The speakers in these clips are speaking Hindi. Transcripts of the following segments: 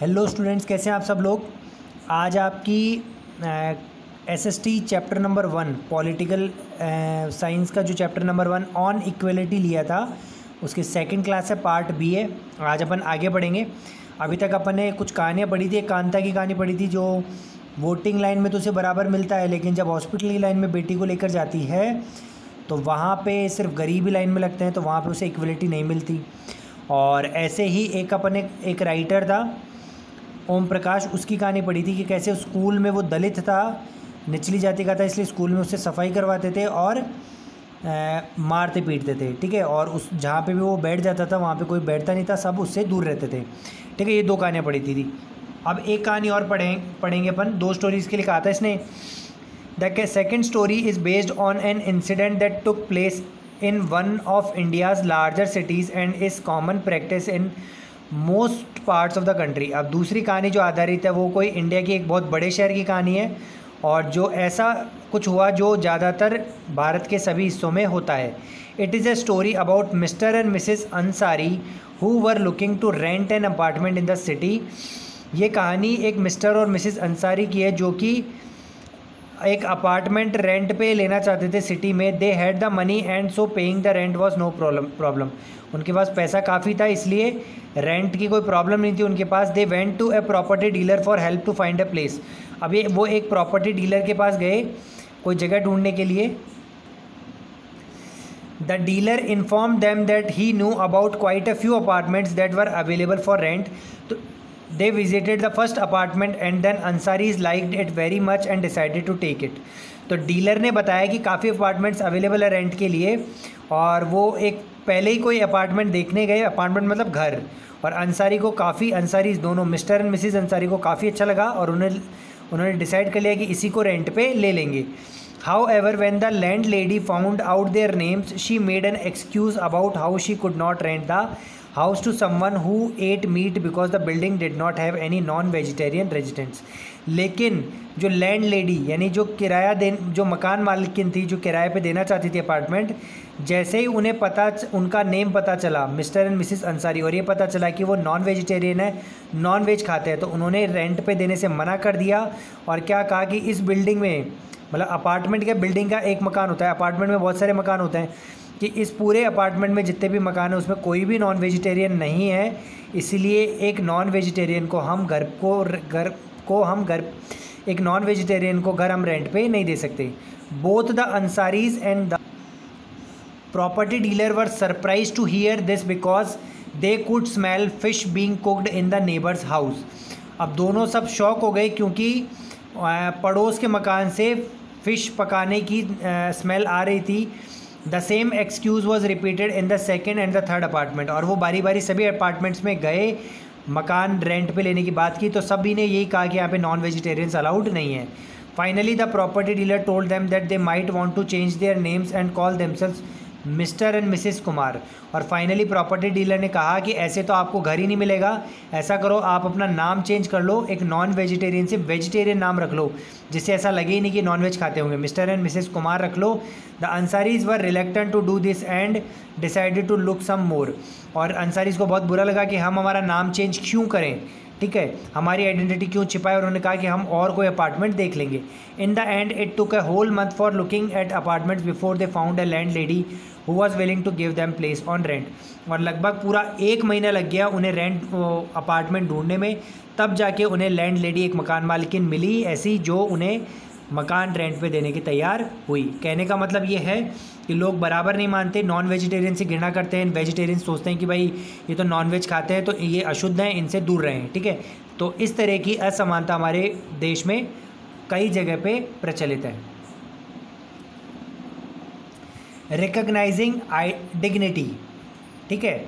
हेलो स्टूडेंट्स, कैसे हैं आप सब लोग? आज आपकी S S T chapter number one, political science का जो chapter number one, on equality लिया था। उसके सेकंड क्लास है पार्ट बी है। आज अपन आगे बढ़ेंगे। अभी तक अपन ने कुछ कहानियाँ पढ़ी थी कांता की कहानी पढ़ी थी, जो वोटिंग लाइन में तो उसे बराबर मिलता है, लेकिन जब हॉस्पिटल की लाइन में बेटी को लेकर जाती है तो वहाँ पे सिर्फ़ गरीबी लाइन में लगते हैं तो वहाँ पे उसे इक्वलिटी नहीं मिलती। और ऐसे ही एक अपन एक राइटर था ओम प्रकाश उसकी कहानी पढ़ी थी कि कैसे स्कूल में वो दलित था निचली जाति का था इसलिए स्कूल में उससे सफ़ाई करवाते थे और आ, मारते पीटते थे ठीक है? और उस जहाँ पे भी वो बैठ जाता था वहाँ पे कोई बैठता नहीं था सब उससे दूर रहते थे ठीक है? ये दो कहानियाँ पढ़ी थी, थी। अब एक कहानी और पढ़ें पढ़ेंगे अपन दो स्टोरीज़ के लिए कहा था इसने। The second story is based on an incident that took place in one of India's larger cities and is common practice in most parts of the country अब दूसरी कहानी जो आधारित है, वो कोई इंडिया की एक बहुत बड़े शहर की कहानी है और जो ऐसा कुछ हुआ जो ज़्यादातर भारत के सभी हिस्सों में होता है। It is a story about Mr and Mrs Ansari who were looking to rent an apartment in the city ये कहानी एक मिस्टर और मिसिस अंसारी की है, जो कि एक अपार्टमेंट रेंट पे लेना चाहते थे सिटी में they had the money and so paying the rent was no problem problem उनके पास पैसा काफ़ी था, इसलिए रेंट की कोई प्रॉब्लम नहीं थी उनके पास. They went to a property dealer for help to find a place अभी वो एक प्रॉपर्टी डीलर के पास गए कोई जगह ढूँढने के लिए. The dealer informed them that he knew about quite a few apartments that were available for rent तो they visited the first apartment and then Ansaris like it very much and decided to take it तो डीलर ने बताया कि काफ़ी अपार्टमेंट्स अवेलेबल है रेंट के लिए और वो एक पहले ही कोई अपार्टमेंट देखने गए अपार्टमेंट मतलब घर। और अंसारी को काफ़ी अंसारी दोनों मिस्टर एंड मिसिज अंसारी को काफ़ी अच्छा लगा और उन्हें, उन्होंने डिसाइड कर लिया कि इसी को रेंट पे ले लेंगे। However when the landlady found out their names she made an excuse about how she could not rent the house to someone who ate meat because the building did not have any non vegetarian residents लेकिन जो लैंड लेडी यानी जो किराया दे जो मकान मालिकिन थी, जो किराए पे देना चाहती थी अपार्टमेंट जैसे ही उन्हें पता उनका नेम पता चला मिस्टर एंड मिसिस अंसारी और ये पता चला कि वो नॉन वेजिटेरियन है नॉन वेज खाते हैं तो उन्होंने रेंट पे देने से मना कर दिया और क्या कहा कि इस बिल्डिंग में मतलब अपार्टमेंट के बिल्डिंग का एक मकान होता है, अपार्टमेंट में बहुत सारे मकान होते हैं कि इस पूरे अपार्टमेंट में जितने भी मकान हैं, उसमें कोई भी नॉन वेजिटेरियन नहीं है। इसीलिए एक नॉन वेजिटेरियन को हम घर को घर को हम घर, एक नॉन वेजिटेरियन को घर हम रेंट पे नहीं दे सकते। Both the Ansaris and the property dealer were surprise to hear this because they could smell fish being cooked in the neighbours house अब दोनों सब शौक हो गए क्योंकि पड़ोस के मकान से फ़िश पकाने की स्मेल आ रही थी। The same excuse was repeated in the second and the third apartment और वो बारी बारी सभी अपार्टमेंट्स में गए, मकान रेंट पे लेने की बात की तो सभी ने यही कहा कि यहाँ पे नॉन वेजिटेरियंस अलाउड नहीं है। Finally the property dealer told them that they might want to change their names and call themselves Mr and Mrs Kumar. और फाइनली प्रॉपर्टी डीलर ने कहा कि ऐसे तो आपको घर ही नहीं मिलेगा। ऐसा करो, आप अपना नाम चेंज कर लो, एक नॉन वेजिटेरियन से वेजिटेरियन नाम रख लो, जिससे ऐसा लगे ही नहीं कि नॉन वेज खाते होंगे। मिस्टर एंड मिसिस कुमार रख लो। The Ansaris were reluctant to do this and decided to look some more और अंसारीज को बहुत बुरा लगा कि हम हमारा नाम चेंज क्यों करें? ठीक है? हमारी आइडेंटिटी क्यों छिपाए उन्होंने कहा कि हम और कोई अपार्टमेंट देख लेंगे। In the end it took a whole month for looking at apartments before they found a landlady who was willing to give them place on rent और लगभग पूरा एक महीना लग गया उन्हें रेंट अपार्टमेंट ढूँढने में। तब जाके उन्हें लैंड लेडी एक मकान मालिकिन मिली ऐसी जो उन्हें मकान रेंट पे देने की तैयार हुई। कहने का मतलब ये है कि लोग बराबर नहीं मानते नॉन वेजिटेरियन से घृणा करते हैं वेजिटेरियन सोचते हैं कि भाई ये तो नॉन वेज खाते हैं तो ये अशुद्ध हैं, इनसे दूर रहें, ठीक है? तो इस तरह की असमानता हमारे देश में कई जगह पे प्रचलित है। रिकग्नाइजिंग आई डिग्निटी ठीक है?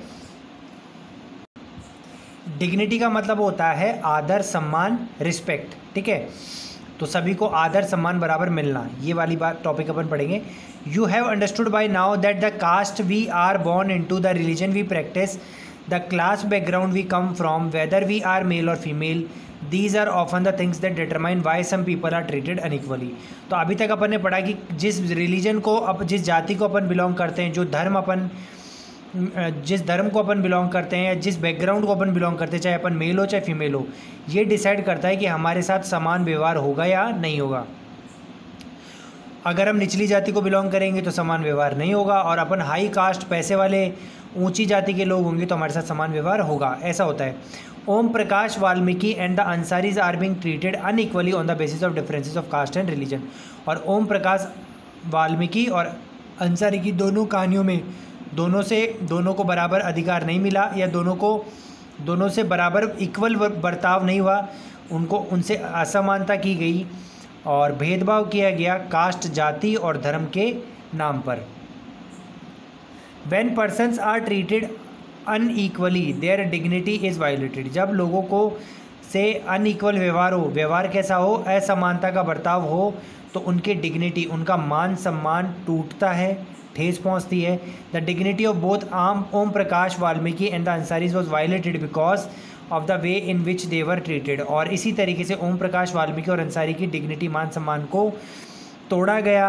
डिग्निटी का मतलब होता है आदर, सम्मान रिस्पेक्ट ठीक है? तो सभी को आदर, सम्मान बराबर मिलना। ये वाली बात टॉपिक अपन पढ़ेंगे। You have understood by now that the caste we are born into the religion we practice the class background we come from whether we are male और female these are often the things that determine why some people are treated unequally तो अभी तक अपन ने पढ़ा कि जिस रिलीजन को अप, जिस जाति को अपन बिलोंग करते हैं, जो धर्म अपन जिस धर्म को अपन बिलोंग करते हैं या जिस बैकग्राउंड को अपन बिलोंग करते हैं, चाहे अपन मेल हो, चाहे फीमेल हो, ये डिसाइड करता है कि हमारे साथ समान व्यवहार होगा या नहीं होगा। अगर हम निचली जाति को बिलोंग करेंगे तो समान व्यवहार नहीं होगा और अपन हाई कास्ट पैसे वाले, ऊँची जाति के लोग होंगे तो हमारे साथ समान व्यवहार होगा। ऐसा होता है। Om Prakash Valmiki and the Ansaris are being treated unequally on the basis of differences of caste and religion और ओम प्रकाश वाल्मीकि और अंसारी की दोनों कहानियों में दोनों से, दोनों को बराबर अधिकार नहीं मिला या दोनों को, दोनों से बराबर इक्वल बर्ताव नहीं हुआ, उनको, उनसे असमानता की गई और भेदभाव किया गया कास्ट, जाति और धर्म के नाम पर। When persons are treated unequally their dignity is violated जब लोगों को से अनईक्वल व्यवहार हो, व्यवहार कैसा हो, असमानता का बर्ताव हो तो उनकी डिग्निटी उनका मान सम्मान टूटता है। ठेस पहुँचती है। The dignity of both um Om Prakash Valmiki and the Ansaris was violated because of the way in which they were treated और इसी तरीके से ओम प्रकाश वाल्मीकि और अंसारी की डिग्निटी मान सम्मान को तोड़ा गया।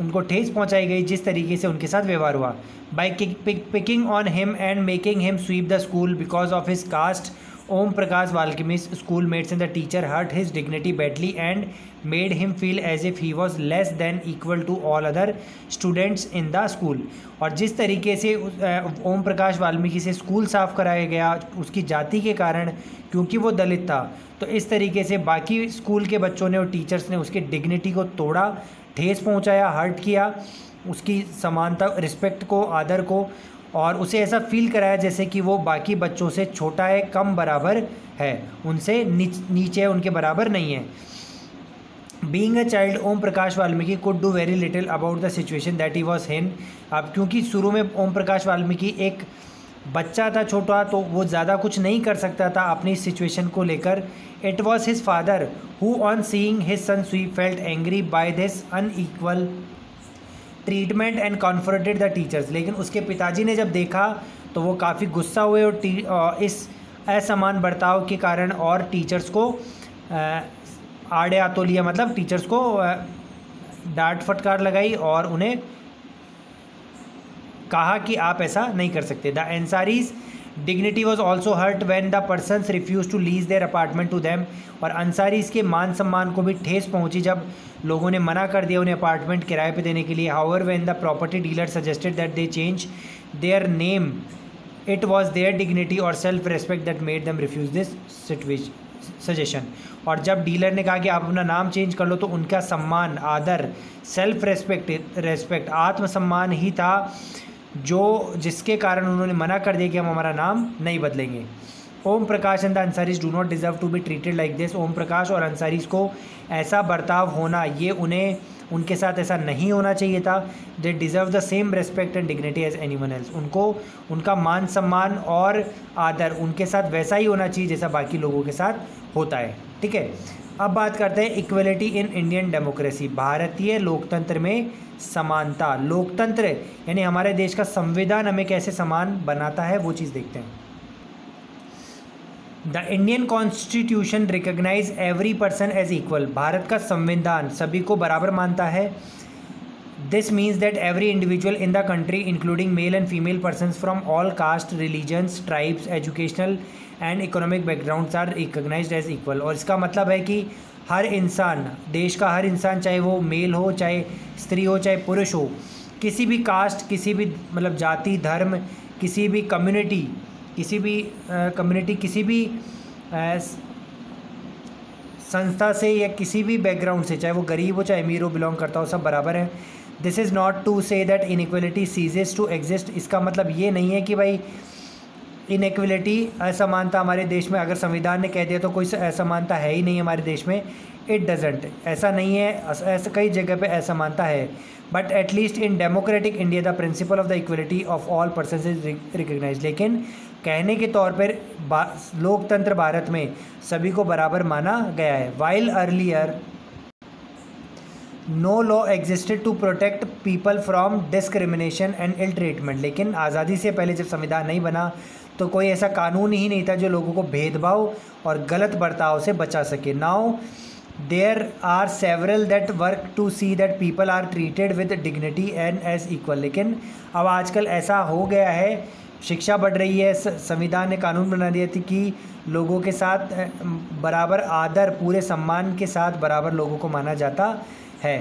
उनको ठेस पहुंचाई गई, जिस तरीके से उनके साथ व्यवहार हुआ। By picking on him and making him sweep the school because of his caste Om Prakash Valmiki's schoolmates and the teacher hurt his dignity badly and made him feel as if he was less than equal to all other students in the school और जिस तरीके से ओम प्रकाश वाल्मीकि से स्कूल साफ़ कराया गया, उसकी जाति के कारण, क्योंकि वो दलित था तो इस तरीके से बाकी स्कूल के बच्चों ने और टीचर्स ने उसकी डिग्निटी को तोड़ा, ठेस पहुँचाया हर्ट किया, उसकी समानता रिस्पेक्ट को, आदर को और उसे ऐसा फील कराया जैसे कि वो बाकी बच्चों से छोटा है कम बराबर है। उनसे नीच, नीचे उनके बराबर नहीं है। Being a child Om Prakash Valmiki could do very little about the situation that he was in अब क्योंकि शुरू में ओम प्रकाश वाल्मीकि एक बच्चा था छोटा तो वो ज़्यादा कुछ नहीं कर सकता था अपनी सिचुएशन को लेकर। It was his father who on seeing his son sweep felt angry by this unequal treatment and confronted the teachers लेकिन उसके पिताजी ने जब देखा तो वो काफ़ी गुस्सा हुए और इस असमान बर्ताव के कारण और टीचर्स को आड़े आतो लिया मतलब टीचर्स को डांट फटकार लगाई और उन्हें कहा कि आप ऐसा नहीं कर सकते। The Ansaris' dignity was also hurt when the person refuse to lease their apartment to them और अंसारी इसके मान सम्मान को भी ठेस पहुँची जब लोगों ने मना कर दिया उन्हें अपार्टमेंट किराए पर देने के लिए। However when the property dealer suggested that they change their name it was their dignity और self respect that made them refuse this suggestion और जब डीलर ने कहा कि आप अपना नाम चेंज कर लो तो उनका सम्मान, आदर सेल्फ रेस्पेक्ट रेस्पेक्ट आत्मसम्मान ही था। जो जिसके कारण उन्होंने मना कर दिया कि हम हमारा नाम नहीं बदलेंगे। Om Prakash and the Ansaris do not deserve to be treated like this. Om Prakash और अंसारीज को ऐसा बर्ताव होना, ये उन्हें, उनके साथ ऐसा नहीं होना चाहिए था। They deserve the same respect and dignity as anyone else उनको, उनका मान सम्मान और आदर उनके साथ वैसा ही होना चाहिए जैसा बाकी लोगों के साथ होता है। ठीक है? अब बात करते हैं इक्वलिटी इन इंडियन डेमोक्रेसी भारतीय लोकतंत्र में समानता, लोकतंत्र, यानी हमारे देश का संविधान हमें कैसे समान बनाता है, वो चीज़ देखते हैं। The Indian constitution recognize every person as equal Bharat का संविधान सभी को बराबर मानता है। This means that every individual in the country including male and female person from all caste religions tribes educational and economic background are recognize as equal और इसका मतलब है कि हर इंसान देश का हर इंसान चाहे वो मेल हो चाहे स्त्री हो चाहे पुरुष हो किसी भी कास्ट किसी भी मतलब जाति धर्म किसी भी कम्युनिटी किसी भी कम्युनिटी किसी भी आ, संस्था से या किसी भी बैकग्राउंड से चाहे वो गरीब हो चाहे अमीर हो बिलोंग करता हो सब बराबर है। This is not to say that inequality ceases to exist इसका मतलब ये नहीं है कि भाई इनक्वलिटी असमानता हमारे देश में अगर संविधान ने कह दिया तो कोई असमानता है ही नहीं हमारे देश में। इट डजेंट ऐसा नहीं है ऐसा कई जगह पे असमानता है। But at least in democratic India the principle of the equality of all person is recognize लेकिन कहने के तौर पर लोकतंत्र भारत में सभी को बराबर माना गया है। While earlier no law existed to protect people from discrimination and ill treatment लेकिन आज़ादी से पहले जब संविधान नहीं बना तो कोई ऐसा कानून ही नहीं था जो लोगों को भेदभाव और गलत बर्ताव से बचा सके। Now there are several that work to see that people are treated with dignity and as equal लेकिन अब आजकल ऐसा हो गया है, शिक्षा बढ़ रही है संविधान ने कानून बना दिया थी कि लोगों के साथ बराबर आदर, पूरे सम्मान के साथ बराबर लोगों को माना जाता है।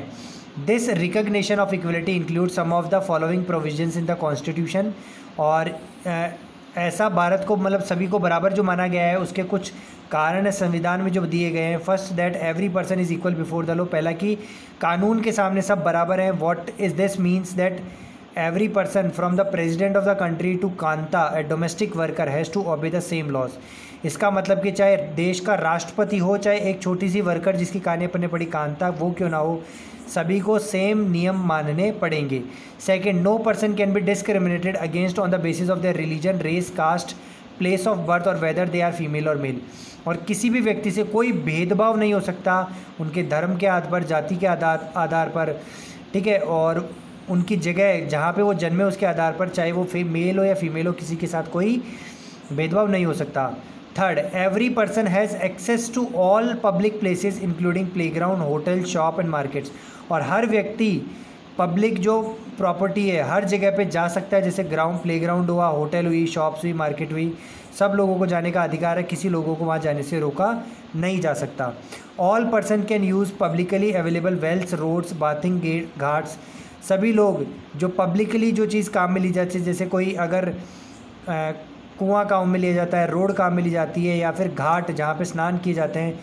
This recognition of equality include some of the following provisions in the constitution और ऐसा भारत को मतलब सभी को बराबर जो माना गया है, उसके कुछ कारण है संविधान में जो दिए गए हैं। First that every person is equal before the law पहला कि कानून के सामने सब बराबर हैं। What is this means that every person from the president of the country to Kanta a domestic worker has to obey the same laws इसका मतलब कि चाहे देश का राष्ट्रपति हो, चाहे एक छोटी सी वर्कर जिसकी कहानी अपने पड़ी कांता वो क्यों ना हो? सभी को सेम नियम मानने पड़ेंगे। Second no person can be discriminated against on the basis of their religion race caste place of birth और वेदर दे आर फीमेल और मेल और किसी भी व्यक्ति से कोई भेदभाव नहीं हो सकता उनके धर्म के आधार पर, जाति के आधार आधार पर, ठीक है? और उनकी जगह, जहाँ पे वो जन्मे उसके आधार पर, चाहे वो मेल हो या फीमेल हो, किसी के साथ कोई भेदभाव नहीं हो सकता। Third every person has access to all public places including playground hotel shop and markets और हर व्यक्ति, पब्लिक जो प्रॉपर्टी है, हर जगह पे जा सकता है, जैसे ग्राउंड प्ले ग्राउंड हुआ, होटल हुई, शॉप्स हुई, मार्केट हुई, सब लोगों को जाने का अधिकार है, किसी लोगों को वहाँ जाने से रोका नहीं जा सकता। All persons can use publicly available wells roads bathing gate ghats सभी लोग जो पब्लिकली जो चीज़ काम में ली जाती है, जैसे कोई अगर कुआँ काम में लिया जाता है, रोड काम में ली जाती है, या फिर घाट जहाँ पे स्नान किए जाते हैं,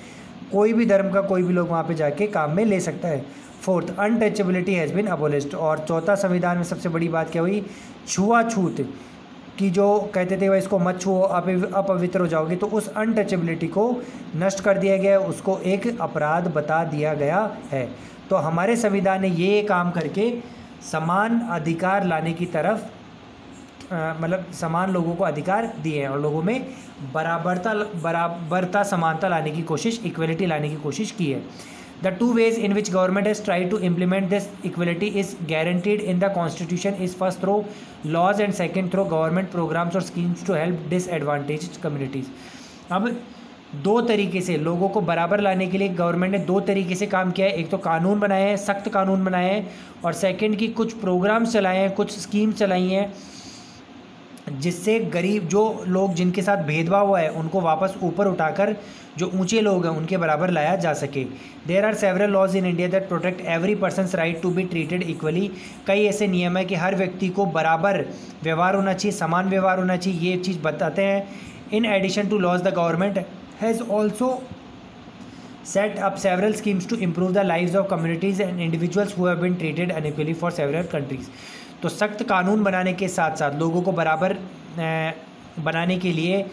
कोई भी धर्म का कोई भी लोग वहाँ पे जाके काम में ले सकता है। Fourth untouchability has been abolished और चौथा संविधान में सबसे बड़ी बात क्या हुई? छुआछूत कि जो कहते थे भाई, इसको मत छुओ अपवित्र हो जाओगे। तो उस अनटचेबिलिटी को नष्ट कर दिया गया, उसको एक अपराध बता दिया गया है। तो हमारे संविधान ने ये काम करके समान अधिकार लाने की तरफ़ मतलब समान लोगों को अधिकार दिए हैं और लोगों में बराबरता बराबरता, समानता लाने की कोशिश इक्वलिटी लाने की कोशिश की है। The two ways in which government has try to implement this equality is guaranteed in the constitution is first through laws and second through government programs और schemes to help disadvantage communities अब दो तरीके से लोगों को बराबर लाने के लिए गवर्नमेंट ने दो तरीके से काम किया है। एक तो कानून बनाए हैं, सख्त कानून बनाए हैं और सेकंड की कुछ प्रोग्राम्स चलाए हैं, कुछ स्कीम चलाई हैं। जिससे गरीब, जो लोग जिनके साथ भेदभाव हुआ है, उनको वापस ऊपर उठाकर जो ऊँचे लोग हैं, उनके बराबर लाया जा सके। There are several laws in India that protect every person right to be treated equally कई ऐसे नियम है कि हर व्यक्ति को बराबर व्यवहार होना चाहिए, समान व्यवहार होना चाहिए, ये चीज़ बताते हैं। In addition to laws the government has also set up several schemes to improve the live of communities and individuals who have been treated unequally for several countries तो सख्त कानून बनाने के साथ साथ, लोगों को बराबर बनाने के लिए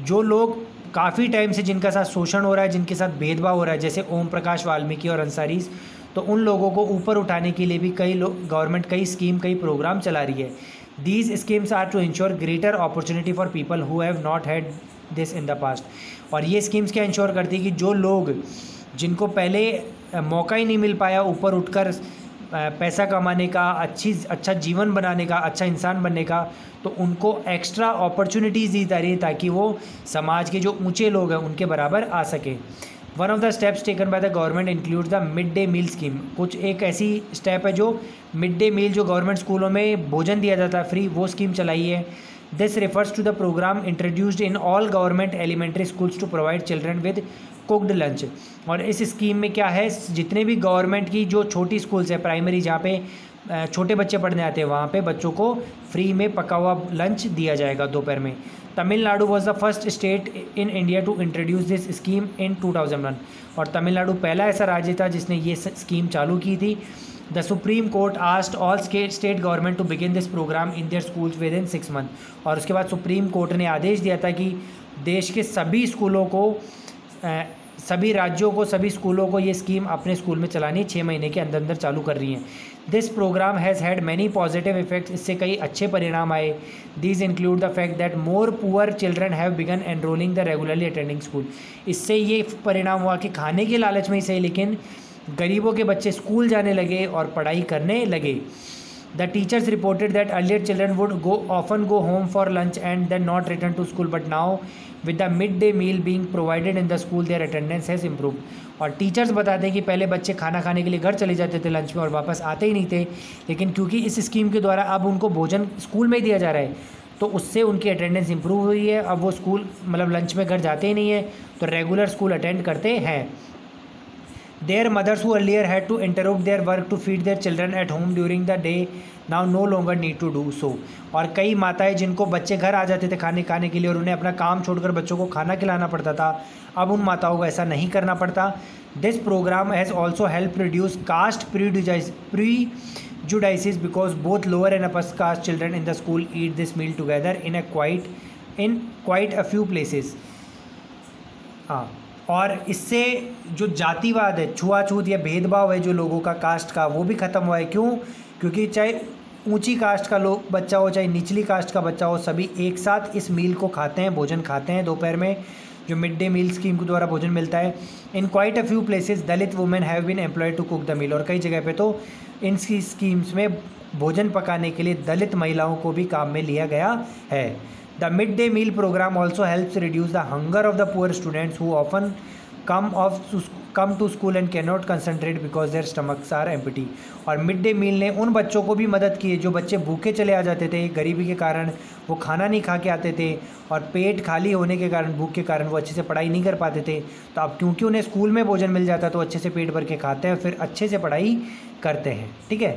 जो लोग काफ़ी टाइम से जिनका साथ शोषण हो रहा है, जिनके साथ भेदभाव हो रहा है, जैसे ओम प्रकाश वाल्मीकि और अंसारीज तो उन लोगों को ऊपर उठाने के लिए भी कई लोग गवर्नमेंट कई स्कीम कई प्रोग्राम चला रही है। These schemes are to ensure greater opportunity for people who have not had this in the past और ये स्कीम्स क्या इंश्योर करती है कि जो लोग, जिनको पहले मौका ही नहीं मिल पाया ऊपर उठकर पैसा कमाने का, अच्छी अच्छा जीवन बनाने का अच्छा इंसान बनने का तो उनको एक्स्ट्रा अपॉर्चुनिटीज़ दी जा रही है ताकि वो समाज के जो ऊँचे लोग हैं, उनके बराबर आ सके। One of the steps taken by the government include the mid day meal scheme कुछ एक ऐसी स्टेप है जो मिड डे मील जो गवर्नमेंट स्कूलों में भोजन दिया जाता है फ्री वो स्कीम चलाई है। This refers to the program introduced in all government elementary schools to provide children with cooked lunch. और इस स्कीम में क्या है, जितने भी गवर्नमेंट की जो छोटी स्कूल्स है, प्राइमरी जहाँ पे छोटे बच्चे पढ़ने आते हैं, वहाँ पे बच्चों को फ्री में पका हुआ लंच दिया जाएगा दोपहर में। Tamil Nadu was the first state in India to introduce this scheme in 2001 और तमिलनाडु पहला ऐसा राज्य था जिसने ये स्कीम चालू की थी। The supreme court asked all state government to begin this program in their schools within six month और उसके बाद सुप्रीम कोर्ट ने आदेश दिया था कि देश के सभी स्कूलों को सभी राज्यों को, सभी स्कूलों को ये स्कीम अपने स्कूल में चलानी छः महीने के अंदर अंदर चालू कर रही हैं। This program has had many positive effects इससे कई अच्छे परिणाम आए। These include the fact that more poor children have begun enrolling the regularly attending school इससे ये परिणाम हुआ कि खाने के लालच में ही सही, लेकिन गरीबों के बच्चे स्कूल जाने लगे और पढ़ाई करने लगे। The teachers reported that earlier children would go often go home for lunch and then not return to school, but now with the midday meal being provided in the school, their attendance has improved. और टीचर्स बताते हैं कि पहले बच्चे खाना खाने के लिए घर चले जाते थे लंच में और वापस आते ही नहीं थे लेकिन क्योंकि इस स्कीम के द्वारा अब उनको भोजन स्कूल में ही दिया जा रहा है तो उससे उनकी अटेंडेंस इंप्रूव हुई है अब वो स्कूल मतलब लंच में घर जाते ही नहीं है तो रेगुलर स्कूल अटेंड करते हैं their mothers who earlier had to interrupt their work to feed their children at home during the day now no longer need to do so और कई माताएँ जिनको बच्चे घर आ जाते थे खाने खाने के लिए और उन्हें अपना काम छोड़कर बच्चों को खाना खिलाना पड़ता था, अब उन माताओं को ऐसा नहीं करना पड़ता। This program has also help reduce caste prejudices because both lower and upper caste children in the school eat this meal together in a quite in quite a few places हाँ। और इससे जो जातिवाद है, छुआछूत या भेदभाव है जो लोगों का कास्ट का, वो भी ख़त्म हुआ है। क्यों? क्योंकि चाहे ऊँची कास्ट का लोग बच्चा हो, चाहे निचली कास्ट का बच्चा हो, सभी एक साथ इस मील को खाते हैं, भोजन खाते हैं दोपहर में। जो मिड डे मील स्कीम के द्वारा भोजन मिलता है। In quite a few places Dalit women have been employed to cook the meal और कई जगह पे तो इन स्कीम्स में भोजन पकाने के लिए दलित महिलाओं को भी काम में लिया गया है। The mid day meal program also helps reduce the hunger of the poor students who often come of come to school and can not concentrate because their stomachs are empty और मिड डे मील ने उन बच्चों को भी मदद की है जो बच्चे भूखे चले आ जाते थे, गरीबी के कारण वो खाना नहीं खा के आते थे और पेट खाली होने के कारण, भूख के कारण वो अच्छे से पढ़ाई नहीं कर पाते थे। तो अब क्योंकि उन्हें स्कूल में भोजन मिल जाता तो अच्छे से पेट भर के खाते हैं फिर अच्छे से पढ़ाई करते हैं। ठीक है?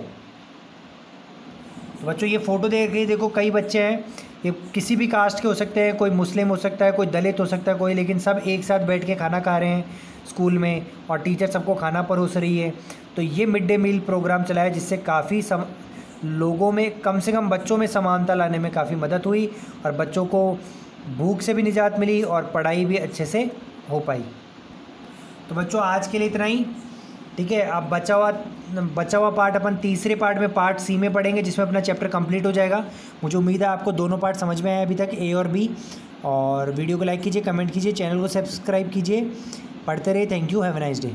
तो बच्चों, ये फ़ोटो देख के देखो, कई बच्चे हैं ये किसी भी कास्ट के हो सकते हैं, कोई मुस्लिम हो सकता है, कोई दलित हो सकता है, कोई, लेकिन सब एक साथ बैठ के खाना खा रहे हैं स्कूल में और टीचर सबको खाना परोस रही है। तो ये मिड डे मील प्रोग्राम चलाया जिससे काफ़ी सम, लोगों में, कम से कम बच्चों में समानता लाने में काफ़ी मदद हुई और बच्चों को भूख से भी निजात मिली और पढ़ाई भी अच्छे से हो पाई। तो बच्चों, आज के लिए इतना ही। ठीक है अब बचा हुआ बचा हुआ पार्ट अपन तीसरे पार्ट में पार्ट सी में पढ़ेंगे, जिसमें अपना चैप्टर कंप्लीट हो जाएगा। मुझे उम्मीद है आपको दोनों पार्ट समझ में आए अभी तक ए और बी और वीडियो को लाइक कीजिए कमेंट कीजिए चैनल को सब्सक्राइब कीजिए। पढ़ते रहिए। Thank you have nice day